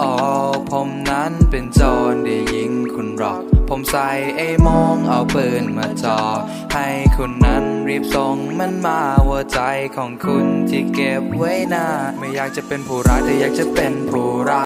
ออผมนั้นเป็นโจรได้ยิงคุณหรอก ผมใส่ไอ้มองเอาปืนมาจ่อให้คุณนั้นรีบส่งมันมาหัวใจของคุณที่เก็บไว้นาไม่อยากจะเป็นผู้ร้ายแต่อยากจะเป็นผู้ร้าย